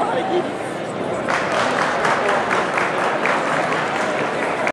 عليك